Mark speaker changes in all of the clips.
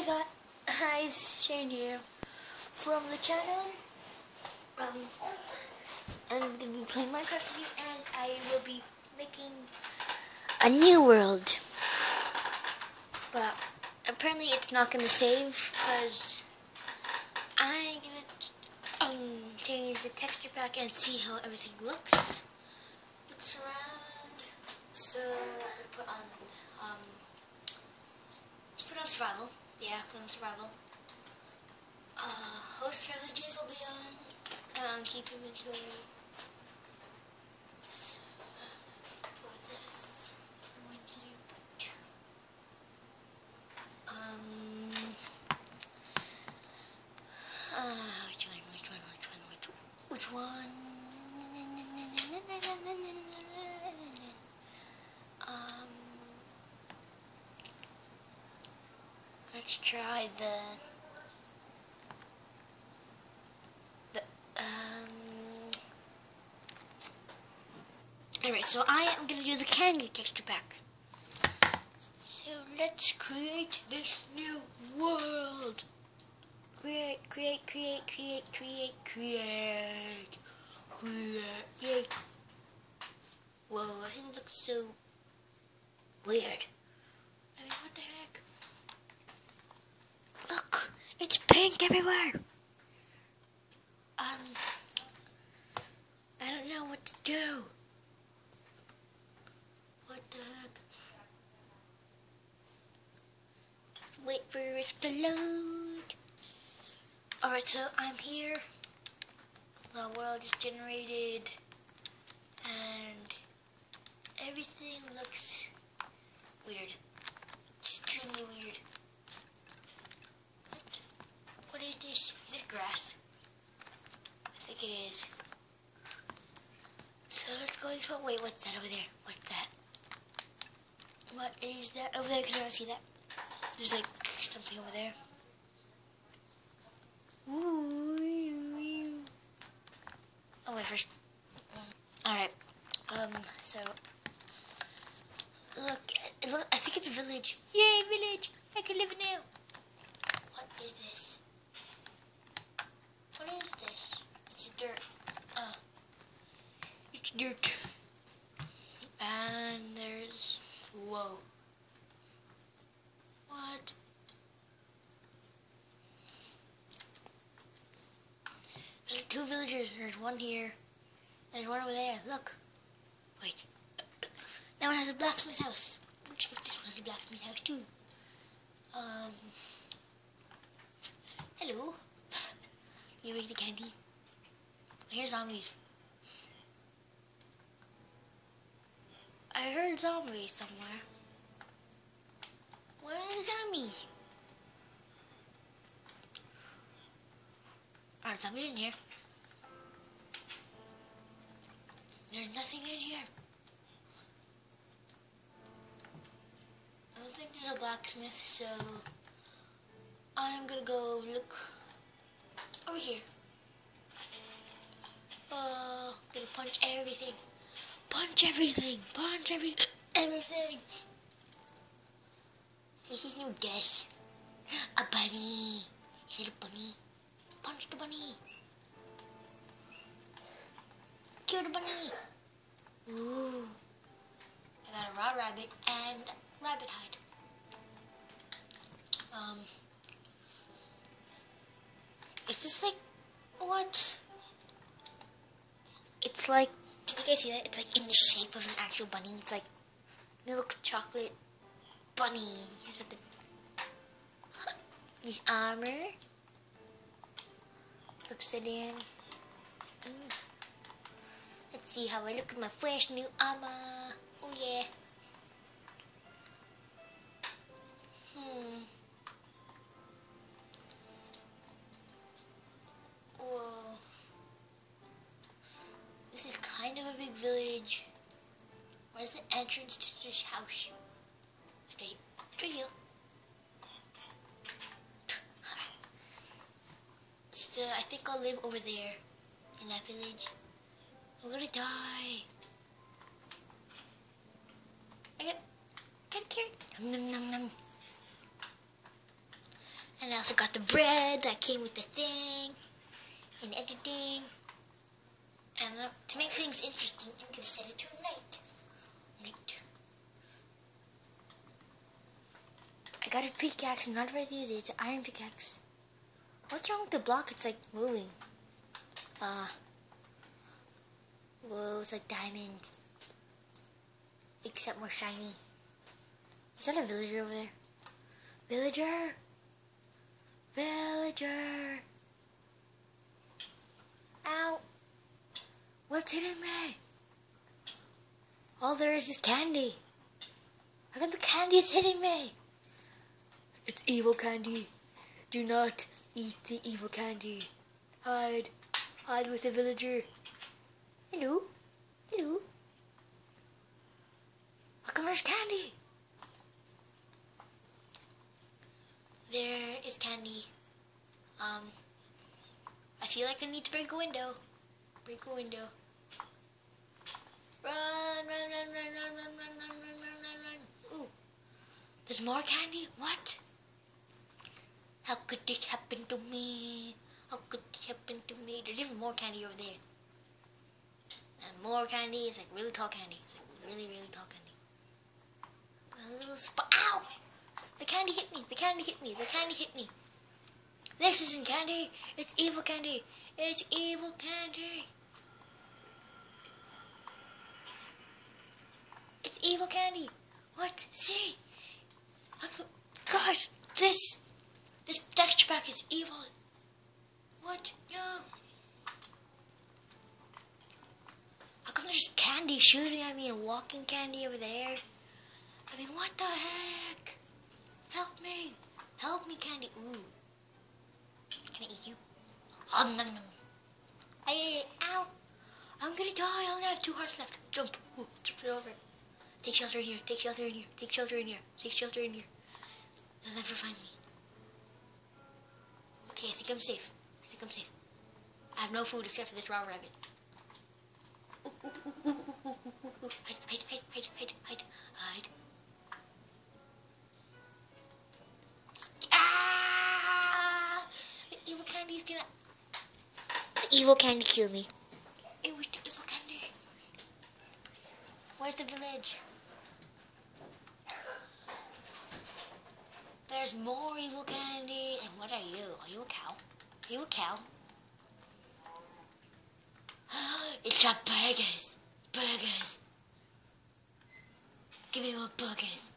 Speaker 1: Hey guys, Shane here from the channel. Um, I'm gonna be playing Minecraft with and I will be making a new world. But apparently, it's not gonna save because I'm gonna um change the texture pack and see how everything looks. Looks around. So I put on um put on survival. Yeah, put on survival. Uh, host privileges will be on. Um, keep inventory. So, what's this? One, two, Um. Uh, which one? Which one? Which one? Which one? Which one? Um. Let's try the the um. Alright, so I am gonna do the candy texture pack. So let's create this new world. Create, create, create, create, create, create, create. Whoa, I think it looks so weird. I mean, what the heck? Look, it's pink everywhere. Um, I don't know what to do. What the heck? Wait for it to load. Alright, so I'm here. The world is generated. And everything looks weird. Extremely weird. What? What is this? Is this grass? I think it is. So let's go explore. Wait, what's that over there? What's that? What is that over there? Can I see that? There's like something over there. Ooh. Oh wait, first. All right. Um. So. Look, look. I think it's a village. Yay, village! I can live now. What is this? What is this? It's dirt. Uh. It's dirt. And there's. Whoa. What? There's. One here. There's one over there. Look. Wait. That one has a blacksmith house. This one has a blacksmith house too. Um. Hello. You make the candy. Here's zombies. I heard zombies somewhere. Where are the zombies? Are zombies in here? So I'm gonna go look over here. Oh, gonna punch everything. Punch everything. Punch every everything. This is new death. A bunny. Is it a bunny? Punch the bunny. Kill the bunny. Ooh. I got a raw rabbit and rabbit hide. Um. Is this like what? It's like. Did you guys see that? It's like in the shape of an actual bunny. It's like milk chocolate bunny. Here's the These armor. Obsidian. Let's see how I look at my fresh new armor. Oh yeah. Hmm. Entrance to this house? Right here. So I think I'll live over there in that village. I'm gonna die. I got, got a carrot. Nom nom nom. And I also got the bread that came with the thing and everything. And uh, to make things interesting, I'm gonna set it to got a pickaxe. I'm not ready to use it. It's an iron pickaxe. What's wrong with the block? It's like moving. Uh. Whoa, it's like diamonds. Except more shiny. Is that a villager over there? Villager! Villager! Ow! What's hitting me? All there is is candy. How come the candy is hitting me? It's evil candy. Do not eat the evil candy. Hide. Hide with the villager. Hello? Hello? How come there's candy? There is candy. Um, I feel like I need to break a window. Break a window. Run, run, run, run, run, run, run, run, run, run, run. Ooh. There's more candy? What? How could this happen to me? How could this happen to me? There's even more candy over there. And more candy. It's like really tall candy. It's like really, really tall candy. A little spot. Ow! The candy hit me. The candy hit me. The candy hit me. This isn't candy. It's evil candy. It's evil candy. It's evil candy. What? See? Gosh, this this texture pack is evil. What? No. How come there's candy shooting at me and walking candy over there? I mean, what the heck? Help me. Help me, candy. Ooh. Can I eat you? Um, nom, nom. I ate it. Ow. I'm gonna die. I only have two hearts left. Jump. Ooh, jump it over. Take shelter in here. Take shelter in here. Take shelter in here. Take shelter in here. They'll never find me. Okay, I think I'm safe. I think I'm safe. I have no food except for this raw rabbit. Ooh, ooh, ooh. Hide, hide, hide, hide, hide, hide, hide. Ah! The evil candy's gonna. The evil candy killed me. It was the evil candy. Where's the village? There's more evil candy. And what are you? Are you a you cow? it's got burgers. Burgers. Give me more burgers.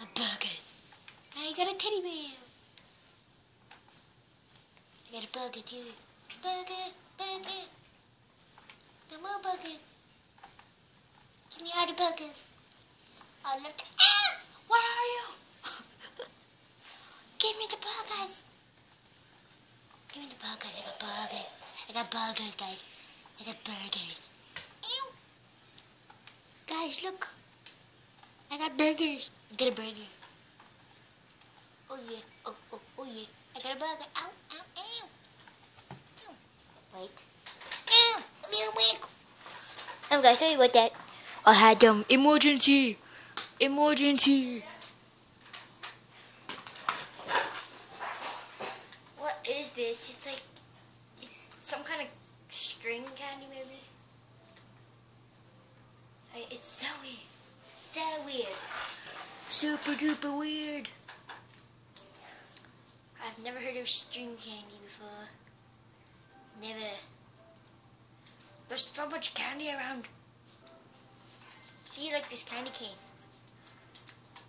Speaker 1: A burgers. I got a teddy bear. I got a burger too. Burger, burger. The more burgers. Give me all the burgers. I love to. Ah! What are you? Give me the burgers. Give me the burgers. I got burgers. I got burgers, guys. I got burgers. Ew. Guys, look. I got burgers. I got a burger. Oh yeah. Oh, oh, oh yeah. I got a burger. Ow, ow, ow. Ow. Wait. Ow. Meow, meow. I'm guys, sorry about that. I had um emergency. Emergency. What is this? It's like it's some kind of string candy, maybe. I, it's so weird. So weird. Super duper weird. I've never heard of string candy before. Never. There's so much candy around. See, like this candy cane.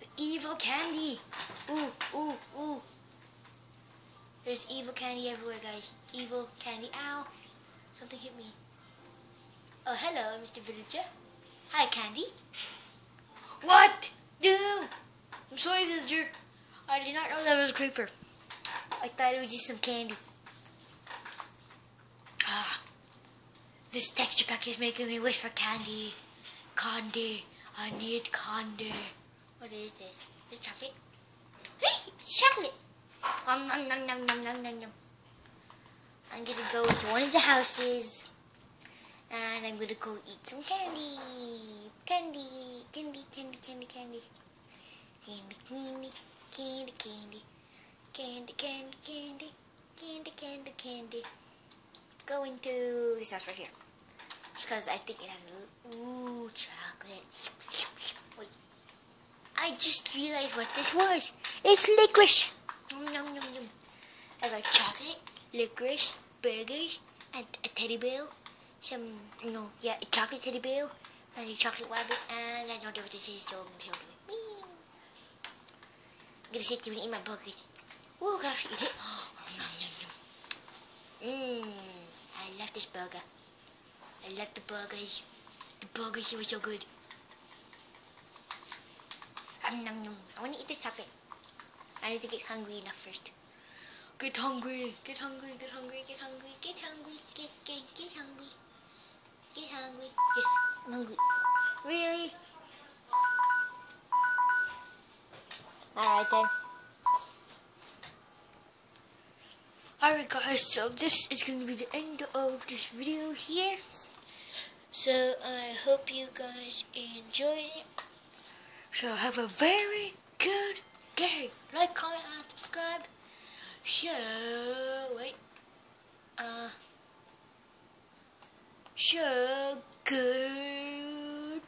Speaker 1: The evil candy. Ooh, ooh, ooh. There's evil candy everywhere, guys. Evil candy. Ow. Something hit me. Oh, hello, Mr. Villager. Hi, Candy. What? No! I'm sorry, Villager. I did not know that was a creeper. I thought it was just some candy. Ah. This texture pack is making me wish for candy. Candy. I need candy. What is this? Is it chocolate? Hey, it's chocolate. Um, nom, nom, nom, nom, nom, nom, nom. I'm gonna go to one of the houses and I'm gonna go eat some candy. Candy, candy, candy, candy, candy. Candy, candy, candy, candy. Candy, candy, candy. candy, candy. Go into this house right here. Because I think it has ooh chocolate. Wait. I just realized what this was. It's licorice. Nom, nom, nom, nom. I got chocolate, licorice, burgers, and a teddy bear. Some, you know, yeah, a chocolate teddy bear, a chocolate rabbit, and I don't know what this is, so I'm going to it. I'm gonna sit here and eat my burgers. Ooh, I can actually eat it. Mmm, I love this burger. I love the burgers. The burgers were so good. Um, nom, nom. I want to eat this chocolate. I need to get hungry enough first. Get hungry, get hungry, get hungry, get hungry, get hungry, get, get, get hungry. Get hungry. Yes. Really? Alright then. Alright guys, so this is going to be the end of this video here. So I hope you guys enjoyed it. So have a very good day. Like, comment, and subscribe. So, wait. Uh, so Goodbye.